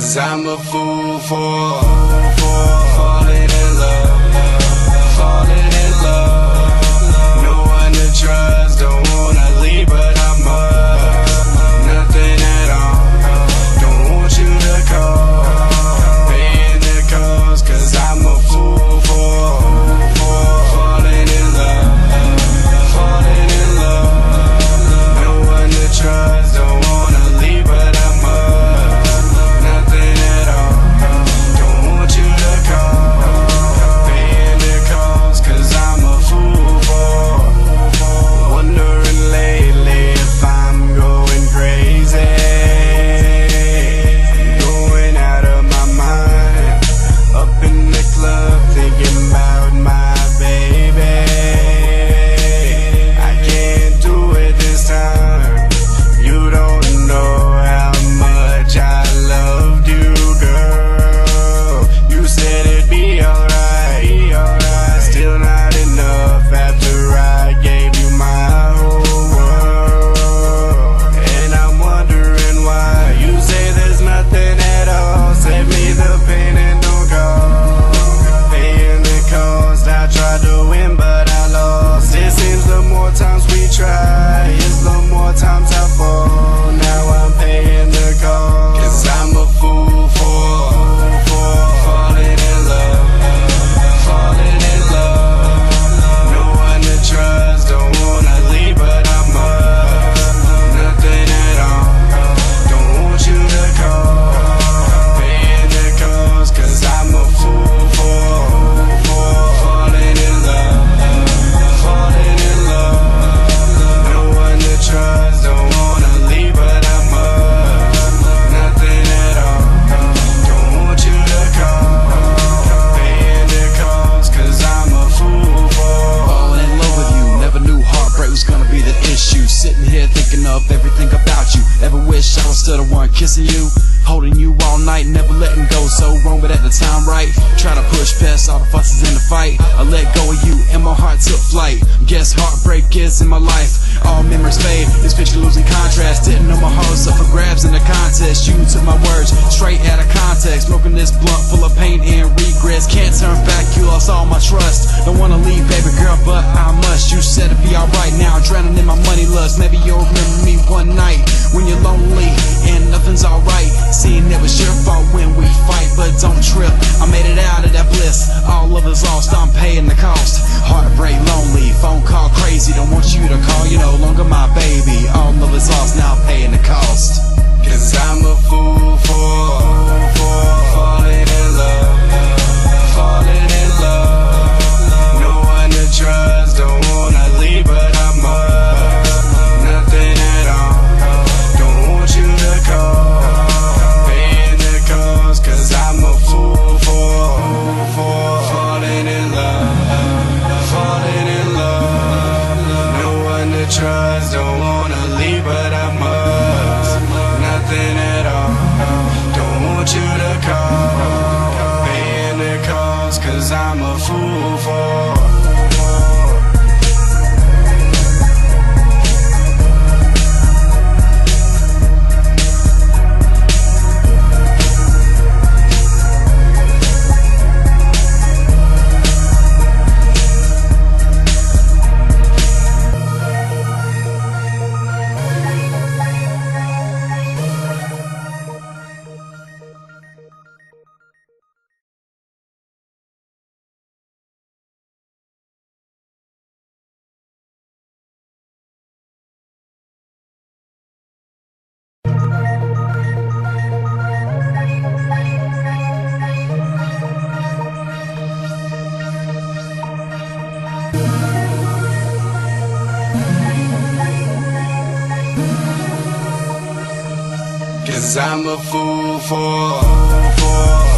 Cause I'm a fool for, for Sitting here thinking of everything about you. Ever wish I was still the one kissing you? Holding you all night, never letting go. So wrong, but at the time right. Try to push past all the fusses in the fight. I let go of you, and my heart took flight. Guess heartbreak is in my life. All memories fade, this picture losing Didn't know my heart was up for grabs in the contest. You took my words straight out of context. Smoking this blunt full of pain and regrets. Can't turn back, you lost all my trust. Don't wanna leave, baby girl, but I must. You said it'd be alright now, drowning in my money lust. Maybe you'll remember me one night when you're lonely and nothing's alright. Seeing it was your fault when we fight, but don't trip. I made it out of that bliss. All of us lost, I'm paying the cost. Don't want you to call, you're no longer my baby. All of us lost, now paying the cost. Cause I'm a fool for. Cause I'm a fool for, for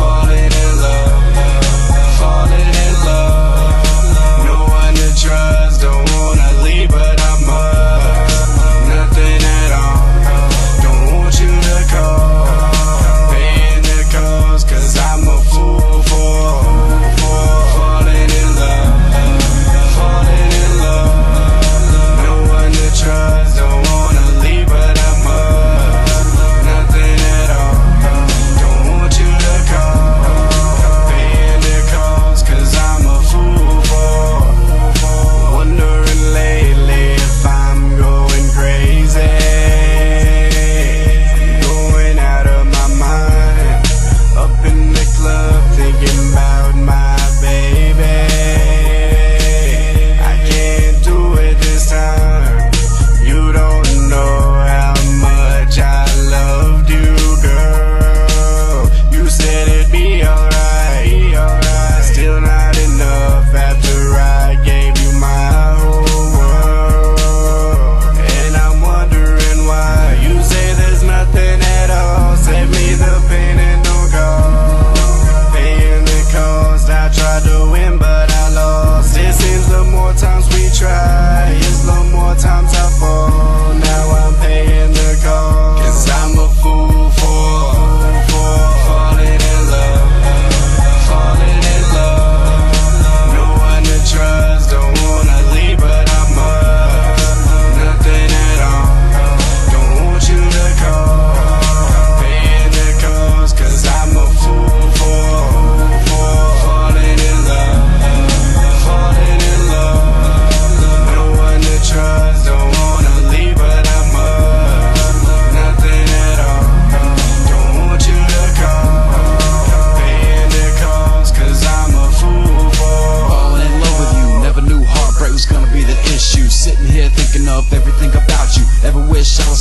Thinking of everything about you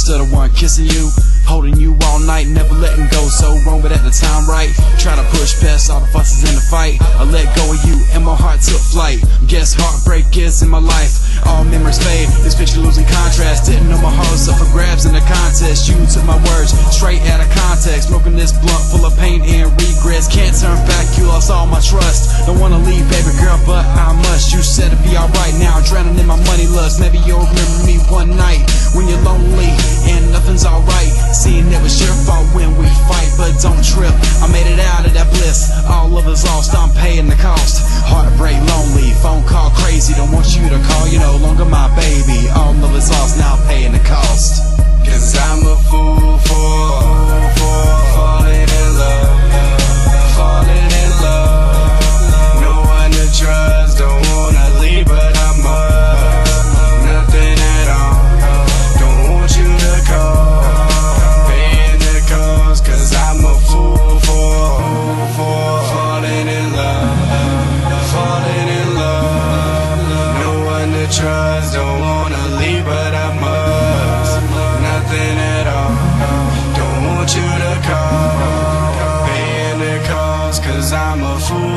still the one kissing you. Holding you all night, never letting go. So wrong, but at the time right. Try to push past all the fusses in the fight. I let go of you, and my heart took flight. Guess heartbreak is in my life. All memories fade. This picture losing contrast. Didn't know my heart was up for grabs in the contest. You took my words straight out of context. Smoking this blunt full of pain and regrets. Can't turn back. You lost all my trust. Don't wanna leave, baby girl, but I must. You said it'd be alright now. Drowning in my money lust. Maybe you'll remember me one night when you're lonely and nothing's alright. Seeing it was your fault when we fight, but don't trip. I made it out of that bliss. All of us lost, I'm paying the cost. Heartbreak, lonely, phone call crazy. Don't want you to call, you're no longer my baby. All of us lost, now paying the cost. cause, paying the I'm a fool.